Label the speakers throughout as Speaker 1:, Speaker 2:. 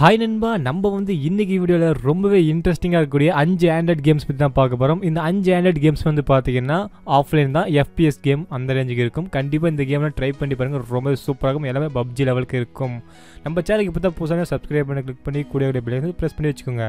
Speaker 1: Hi நண்பா நம்ம வந்து இன்றைக்கி வீடியோவில் ரொம்பவே இன்ட்ரெஸ்டிங்காக இருக்கக்கூடிய அஞ்சு ஆண்ட்ராய்ட் கேம்ஸ் பற்றி தான் பார்க்க போகிறோம் இந்த அஞ்சு ஆண்ட்ராய்ட் கேம்ஸ் வந்து பார்த்தீங்கன்னா ஆஃப்லைன் தான் எஃபிஎஸ் கேம் அந்த ரேஞ்சுக்கு இருக்கும். கண்டிப்பாக இந்த கேமில் ட்ரை பண்ணி பாருங்கள் ரொம்பவே சூப்பராக இருக்கும். எல்லாமே பப்ஜி லெவலுக்கு இருக்கும். நம்ம சேனலுக்கு இப்போ தான் புதுசாக சப்ஸ்கிரைப் பண்ணி கிளிக் பண்ணி கூட பிள்ளைங்க ப்ரெஸ் பண்ணி வச்சுக்கோங்க.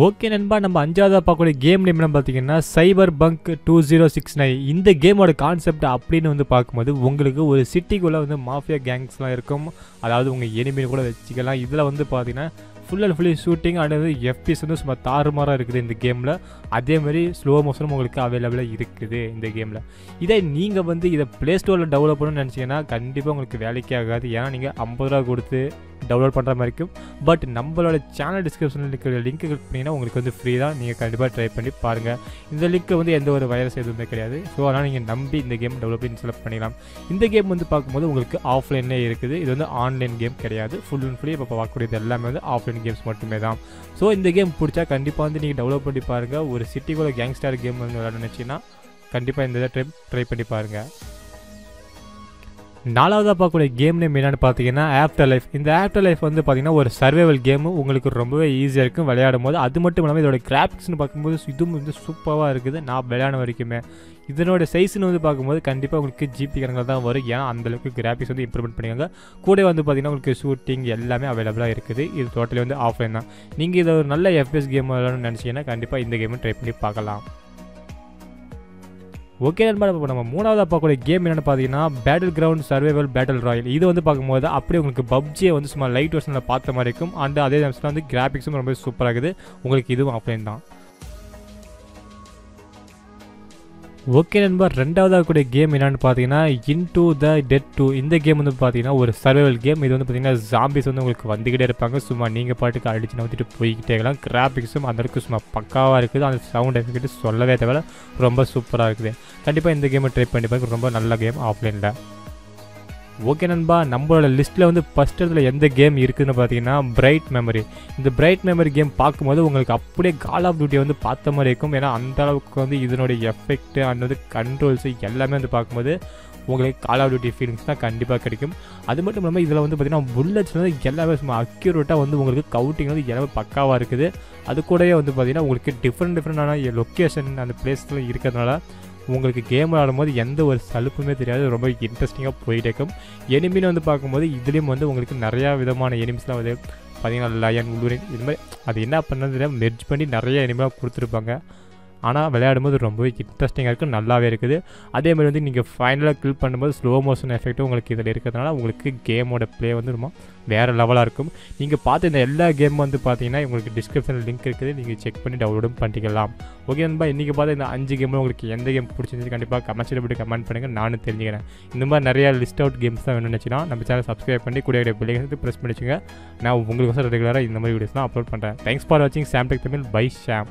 Speaker 1: ஓகே நண்பா நம்ம அஞ்சாவதாக பார்க்கக்கூடிய கேம் நேம் என்ன பார்த்தீங்கன்னா Cyberpunk two zero six nine இந்த கேமோட கான்செப்ட் அப்படின்னு வந்து பார்க்கும்போது உங்களுக்கு ஒரு சிட்டிக்குள்ளே வந்து மாஃபியா கேங்ஸ்லாம் இருக்கும். அதாவது உங்கள் எனிமின்னு கூட வச்சுக்கலாம். இதில் வந்து பார்த்தீங்கன்னா full and fully shooting and FPS வந்து சும்மா தாறுமாறாக இருக்குது இந்த கேமில் அதே மாதிரி ஸ்லோ மோஷனும் உங்களுக்கு அவைலபிளாக இருக்குது இந்த கேமில் இதே நீங்கள் வந்து இதை ப்ளே ஸ்டோரில் டெவலப் பண்ணணும்னு நினச்சிங்கன்னா கண்டிப்பாக உங்களுக்கு வேலைக்கே ஆகாது. ஏன்னா நீங்கள் ஐம்பது ரூபா கொடுத்து டவுன்லோட் பண்ணுற மாதிரி இருக்கும். பட் நம்மளோட சேனல் டிஸ்கிரிப்ஷனில் இருக்கிற லிங்க் கிளிக் பண்ணிங்கன்னா உங்களுக்கு வந்து ஃப்ரீ தான். நீங்கள் கண்டிப்பாக ட்ரை பண்ணி பாருங்கள் இந்த லிங்க்கில் வந்து எந்த ஒரு வைரஸ் எதுவுமே கிடையாது. ஸோ அதனால் நீங்கள் நம்பி இந்த கேம் டெவலப் பண்ணி செலக்ட் பண்ணிக்கலாம். இந்த கேம் வந்து பார்க்கும்போது உங்களுக்கு ஆஃப்லைனே இருக்குது. இது வந்து ஆன்லைன் கேம் கிடையாது. ஃபுல் அண்ட் ஃபுல்லி இப்போ பார்க்கக்கூடியது எல்லாமே வந்து ஆஃப்லைன் கேம்ஸ் மட்டுமே தான். ஸோ இந்த கேம் பிடிச்சா கண்டிப்பாக வந்து நீங்கள் டெவலப் பண்ணி பாருங்கள் ஒரு சிட்டிக்குள்ள கேங்ஸ்டார் கேம் வந்து விளையாட நினச்சின்னா கண்டிப்பாக இந்த இதை ட்ரை ட்ரை பண்ணி பாருங்கள் நாலாவதாக பார்க்கக்கூடிய கேம் நேம் என்னென்னு பார்த்தீங்கன்னா ஆஃப்டர் லைஃப் இந்த ஆஃப்டர் லைஃப் வந்து பார்த்தீங்கன்னா ஒரு சர்வைவல் கேமு உங்களுக்கு ரொம்பவே ஈஸியாக இருக்கும் விளையாடும் போது அது மட்டும் இல்லாமல் இதோட கிராஃபிக்ஸ்னு பார்க்கும்போது இதுவும் வந்து சூப்பராக இருக்குது. நான் விளையாட வரைக்குமே. இதனோட சைஸ்னு வந்து பார்க்கும்போது கண்டிப்பாக உங்களுக்கு ஜிபி கணக்கில் தான் வரும். ஏன்னா அந்தளவுக்கு கிராஃபிக்ஸ் வந்து இம்ப்ரூவ்மெண்ட் பண்ணிக்காங்க. கூட வந்து பார்த்தீங்கன்னா உங்களுக்கு ஷூட்டிங் எல்லாமே அவைலபிளாக இருக்குது. இது டோட்டலி வந்து ஆஃப்லைன் தான். நீங்கள் இதை ஒரு நல்ல எஃப்எஸ் கேம் விளையாடணும்னு நினச்சிங்கன்னா கண்டிப்பாக இந்த கேமை ட்ரை பண்ணி பார்க்கலாம். ஓகே நண்பா இப்போ நம்ம மூணாவதாக பார்க்கக்கூடிய கேம் என்னென்னு பார்த்தீங்கன்னா battle ground survival battle royale இது வந்து பார்க்கும்போது அப்படியே உங்களுக்கு பப்ஜியை வந்து சும்மா லைட் வருஷனில் பார்த்த மாதிரி இருக்கும். அண்ட் அதே நேரத்தில் வந்து கிராஃபிக்ஸும் ரொம்ப சூப்பராக இருக்குது. உங்களுக்கு இதுவும் ஆஃப்லைன் தான். ஓகே நண்பர் ரெண்டாவதாக கூடிய கேம் என்னென்னு பார்த்தீங்கன்னா in two the dead two இந்த கேம் வந்து பார்த்தீங்கன்னா ஒரு சர்வைவல் கேம் இது வந்து பார்த்தீங்கன்னா ஜாம்பிஸ் வந்து உங்களுக்கு வந்துக்கிட்டே இருப்பாங்க. சும்மா நீங்கள் பாட்டுக்கு அடிச்சு நவுத்திட்டு போய்கிட்டே இருக்கலாம். கிராஃபிக்ஸும் அந்த அளவுக்கு சும்மா பக்காவாக இருக்குது. அந்த சவுண்ட் எஃபெக்ட் சொல்லவே தேவை ரொம்ப சூப்பராக இருக்குது. கண்டிப்பாக இந்த கேமை ட்ரை பண்ணி பார்க்க ரொம்ப நல்ல கேம் ஆஃப்லைனில் ஓகே நண்பா நம்மளோட லிஸ்ட்டில் வந்து ஃபஸ்ட் இடத்துல எந்த கேம் இருக்குதுன்னு பார்த்தீங்கன்னா பிரைட் மெமரி இந்த பிரைட் மெமரி கேம் பார்க்கும்போது உங்களுக்கு அப்படியே கால் ஆஃப் டியூட்டி வந்து பார்த்த மாதிரி இருக்கும். ஏன்னா அந்த அளவுக்கு வந்து இதனுடைய எஃபெக்ட் அண்ட் வந்து கண்ட்ரோல்ஸு எல்லாமே வந்து பார்க்கும்போது உங்களுக்கு கால் ஆஃப் டியூட்டி ஃபீலிங்ஸ் தான் கண்டிப்பாக கிடைக்கும். அது மட்டும் இல்லாமல் இதில் வந்து பார்த்திங்கன்னா புல்லட்ஸ் வந்து எல்லாமே சும்மா அக்யூரேட்டாக வந்து உங்களுக்கு கவுட்டிங் வந்து எல்லாமே பக்காவாக இருக்குது. அது கூடவே வந்து பார்த்திங்கன்னா உங்களுக்கு டிஃப்ரெண்ட் டிஃப்ரெண்டான லொக்கேஷன் அந்த பிளேஸில் இருக்கிறதுனால உங்களுக்கு கேம் விளாடும்போது எந்த ஒரு சலுப்புமே தெரியாது. ரொம்ப இன்ட்ரெஸ்டிங்காக போயிட்டே இருக்கும். எனிமின்னு வந்து பார்க்கும்போது இதுலேயும் வந்து உங்களுக்கு நிறையா விதமான எனிமிஸ்லாம் வந்து பார்த்தீங்கன்னா லயன் உளுரின் இது மாதிரி அது என்ன பண்ணுறது மெர்ஜ் பண்ணி நிறைய எனிமிலாம் கொடுத்துருப்பாங்க. ஆனால் விளையாடும்போது ரொம்பவே இன்ட்ரெஸ்டிங்காக இருக்குது நல்லாவே இருக்குது. அதேமாதிரி வந்து நீங்கள் ஃபைனலாக கில் பண்ணும்போது ஸ்லோ மோஷன் எஃபெக்ட்டும் உங்களுக்கு இதில் இருக்கிறதுனால உங்களுக்கு கேமோட ப்ளே வந்து ரொம்ப வேறு லெவலாக இருக்கும். நீங்கள் பார்த்து இந்த எல்லா கேம் வந்து பார்த்தீங்கன்னா உங்களுக்கு டிஸ்கிரிப்ஷனில் லிங்க் இருக்குது. நீங்கள் செக் பண்ணி டவுன்லோடும் பண்ணிக்கலாம். ஓகே நண்பா இன்றைக்கி பார்த்து இந்த அஞ்சு கேமில் உங்களுக்கு எந்த கேம் பிடிச்சிருந்துச்சு கண்டிப்பாக கமெண்ட்ஸில் போட்டு கமெண்ட் பண்ணுங்கள் நானும் தெரிஞ்சுக்கிறேன். இந்த மாதிரி நிறையா லிஸ்ட் அவுட் கேம்ஸ் தான் வேணும்னு நினச்சினா நம்ம சேனல் சப்ஸ்கிரைப் பண்ணி கூட பிள்ளைங்க ப்ரெஸ் பண்ணிச்சுங்க. நான் உங்களுக்கு ரெகுலராக இந்த மாதிரி வீடியோஸ்லாம் அப்லோட் பண்ணுறேன் தேங்க்ஸ் ஃபார் வாட்சிங் சாம்டெக் தமிழ் பை ஷாம்